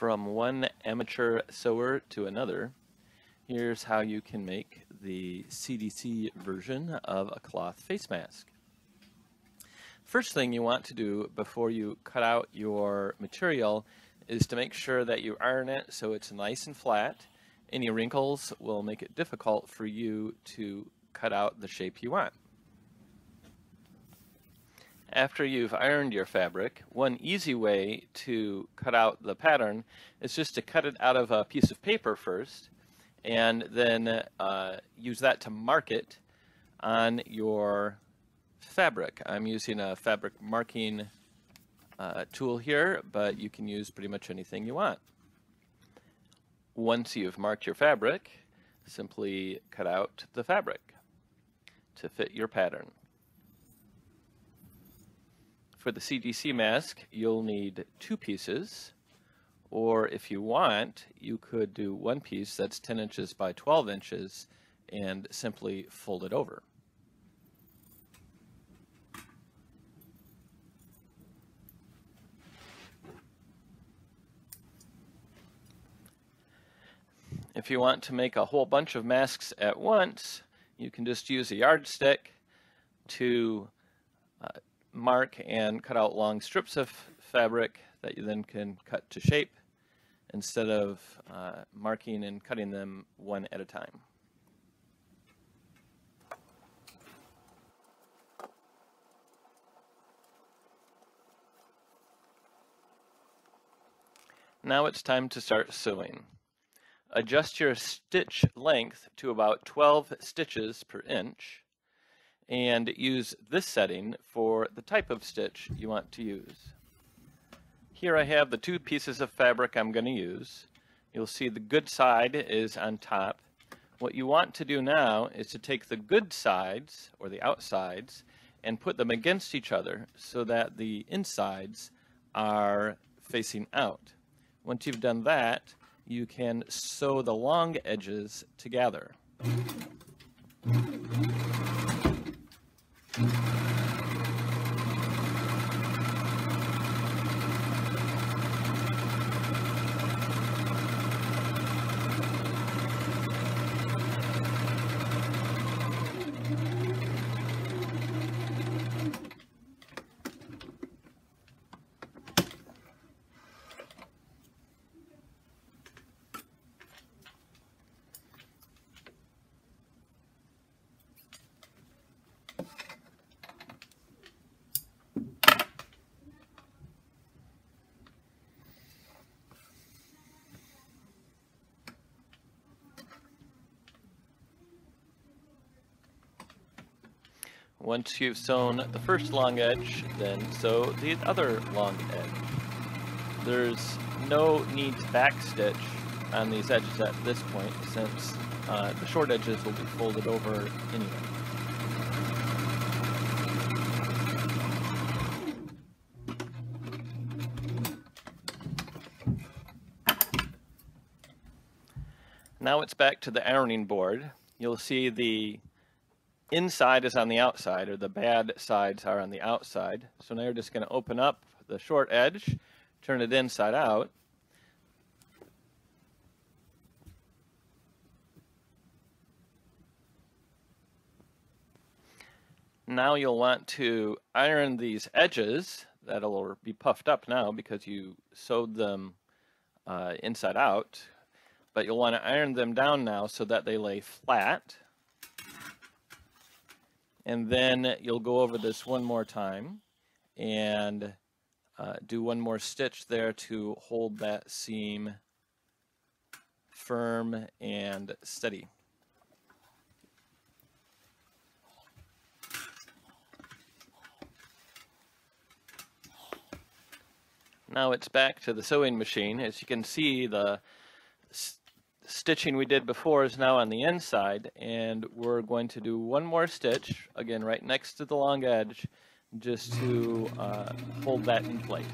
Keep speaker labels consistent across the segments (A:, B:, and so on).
A: from one amateur sewer to another, here's how you can make the CDC version of a cloth face mask. First thing you want to do before you cut out your material is to make sure that you iron it so it's nice and flat. Any wrinkles will make it difficult for you to cut out the shape you want. After you've ironed your fabric, one easy way to cut out the pattern is just to cut it out of a piece of paper first and then uh, use that to mark it on your fabric. I'm using a fabric marking uh, tool here, but you can use pretty much anything you want. Once you've marked your fabric, simply cut out the fabric to fit your pattern. For the CDC mask, you'll need two pieces, or if you want, you could do one piece that's 10 inches by 12 inches and simply fold it over. If you want to make a whole bunch of masks at once, you can just use a yardstick to mark and cut out long strips of fabric that you then can cut to shape instead of uh, marking and cutting them one at a time. Now it's time to start sewing. Adjust your stitch length to about 12 stitches per inch and use this setting for the type of stitch you want to use. Here I have the two pieces of fabric I'm going to use. You'll see the good side is on top. What you want to do now is to take the good sides, or the outsides, and put them against each other so that the insides are facing out. Once you've done that, you can sew the long edges together. Once you've sewn the first long edge, then sew the other long edge. There's no need to backstitch on these edges at this point since uh, the short edges will be folded over anyway. Now it's back to the ironing board. You'll see the inside is on the outside, or the bad sides are on the outside. So now you're just going to open up the short edge, turn it inside out. Now you'll want to iron these edges. That'll be puffed up now because you sewed them uh, inside out. But you'll want to iron them down now so that they lay flat and then you'll go over this one more time and uh, do one more stitch there to hold that seam firm and steady. Now it's back to the sewing machine. As you can see, the stitching we did before is now on the inside and we're going to do one more stitch again right next to the long edge just to uh, hold that in place.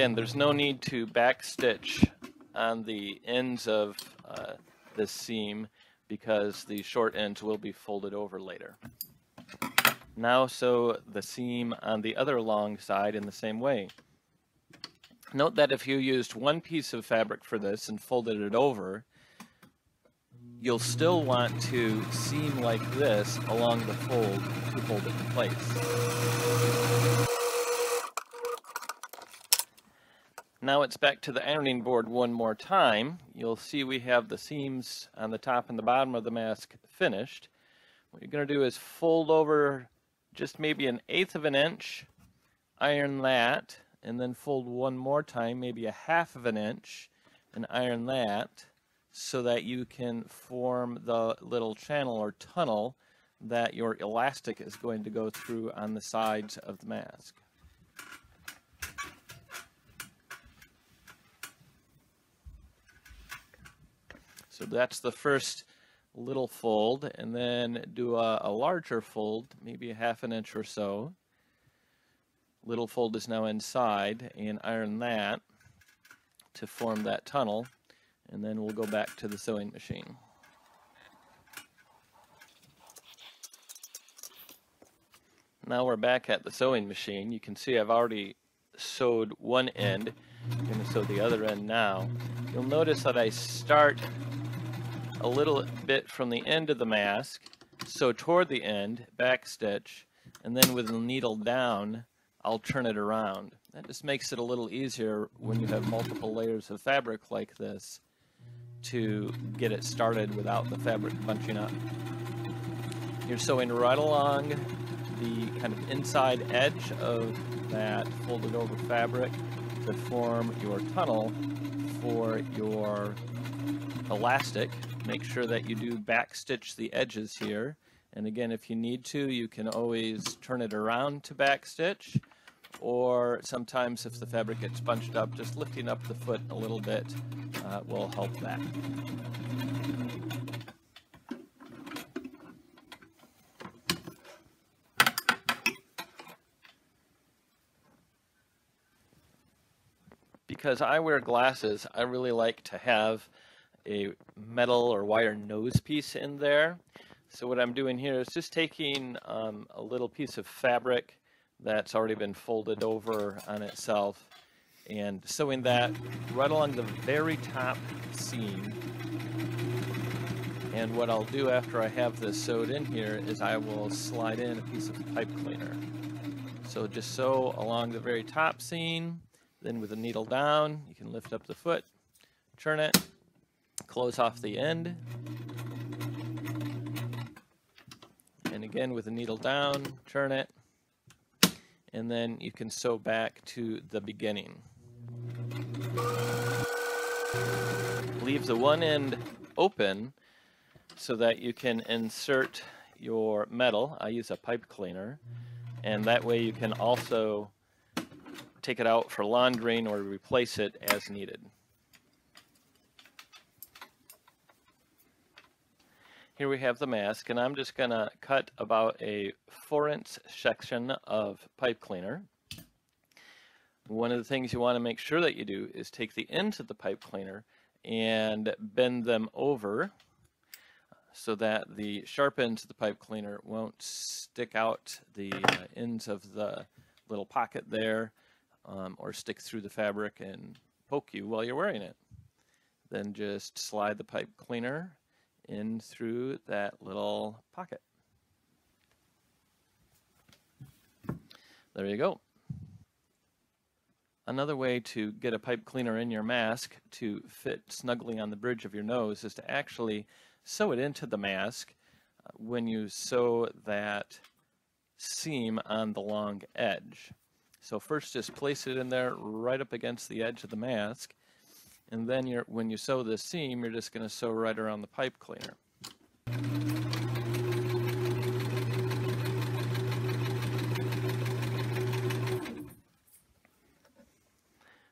A: Again, there's no need to backstitch on the ends of uh, this seam because the short ends will be folded over later. Now sew the seam on the other long side in the same way. Note that if you used one piece of fabric for this and folded it over, you'll still want to seam like this along the fold to hold it in place. Now it's back to the ironing board one more time. You'll see we have the seams on the top and the bottom of the mask finished. What you're going to do is fold over just maybe an eighth of an inch, iron that, and then fold one more time, maybe a half of an inch, and iron that so that you can form the little channel or tunnel that your elastic is going to go through on the sides of the mask. So that's the first little fold and then do a, a, larger fold, maybe a half an inch or so. Little fold is now inside and iron that to form that tunnel and then we'll go back to the sewing machine. Now we're back at the sewing machine. You can see I've already sewed one end. I'm going to sew the other end now. You'll notice that I start a little bit from the end of the mask, so toward the end, back stitch, and then with the needle down, I'll turn it around. That just makes it a little easier when you have multiple layers of fabric like this to get it started without the fabric bunching up. You're sewing right along the kind of inside edge of that folded over fabric to form your tunnel for your elastic make sure that you do back stitch the edges here. And again, if you need to, you can always turn it around to back stitch. Or sometimes if the fabric gets bunched up, just lifting up the foot a little bit uh, will help that. Because I wear glasses, I really like to have a metal or wire nose piece in there. So what I'm doing here is just taking um, a little piece of fabric that's already been folded over on itself and sewing that right along the very top seam. And what I'll do after I have this sewed in here is I will slide in a piece of pipe cleaner. So just sew along the very top seam, then with the needle down, you can lift up the foot, turn it, close off the end. And again with the needle down, turn it, and then you can sew back to the beginning. Leave the one end open so that you can insert your metal. I use a pipe cleaner, and that way you can also take it out for laundering or replace it as needed. Here we have the mask, and I'm just going to cut about a 4 inch section of pipe cleaner. One of the things you want to make sure that you do is take the ends of the pipe cleaner and bend them over so that the sharp ends of the pipe cleaner won't stick out the uh, ends of the little pocket there um, or stick through the fabric and poke you while you're wearing it. Then just slide the pipe cleaner in through that little pocket. There you go. Another way to get a pipe cleaner in your mask to fit snugly on the bridge of your nose is to actually sew it into the mask uh, when you sew that seam on the long edge. So first just place it in there right up against the edge of the mask and then you're, when you sew this seam, you're just going to sew right around the pipe cleaner.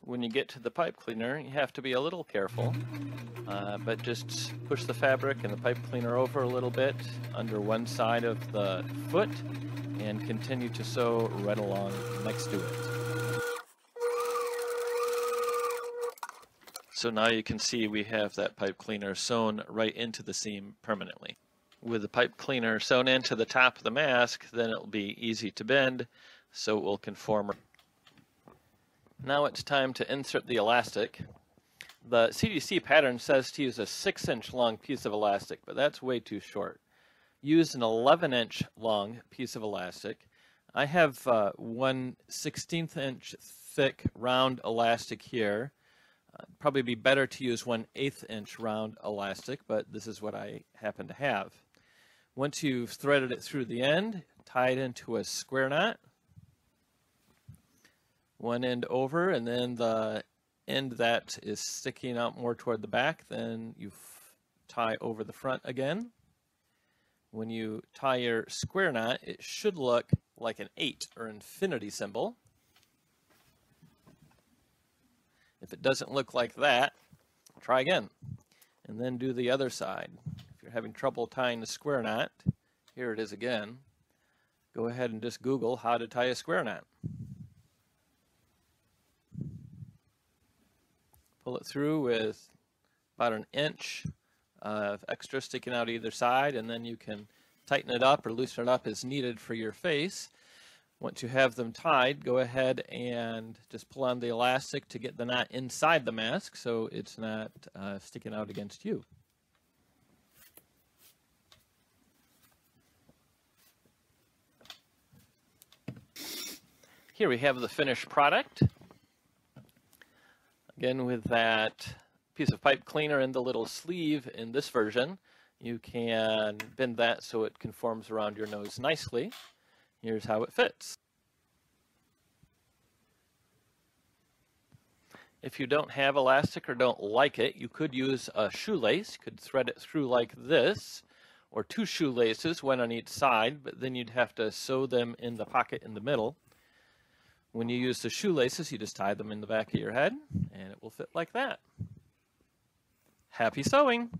A: When you get to the pipe cleaner, you have to be a little careful, uh, but just push the fabric and the pipe cleaner over a little bit under one side of the foot and continue to sew right along next to it. So now you can see we have that pipe cleaner sewn right into the seam permanently. With the pipe cleaner sewn into the top of the mask, then it'll be easy to bend, so it will conform. Now it's time to insert the elastic. The CDC pattern says to use a 6 inch long piece of elastic, but that's way too short. Use an 11 inch long piece of elastic. I have uh, one 16th inch thick round elastic here. Uh, probably be better to use one eighth inch round elastic, but this is what I happen to have. Once you've threaded it through the end, tie it into a square knot. One end over, and then the end that is sticking out more toward the back, then you tie over the front again. When you tie your square knot, it should look like an 8 or infinity symbol. If it doesn't look like that, try again. And then do the other side. If you're having trouble tying the square knot, here it is again. Go ahead and just Google how to tie a square knot. Pull it through with about an inch of extra sticking out either side, and then you can tighten it up or loosen it up as needed for your face. Once you have them tied, go ahead and just pull on the elastic to get the knot inside the mask so it's not uh, sticking out against you. Here we have the finished product. Again, with that piece of pipe cleaner and the little sleeve in this version, you can bend that so it conforms around your nose nicely. Here's how it fits. If you don't have elastic or don't like it, you could use a shoelace. You could thread it through like this, or two shoelaces, one on each side, but then you'd have to sew them in the pocket in the middle. When you use the shoelaces, you just tie them in the back of your head, and it will fit like that. Happy sewing!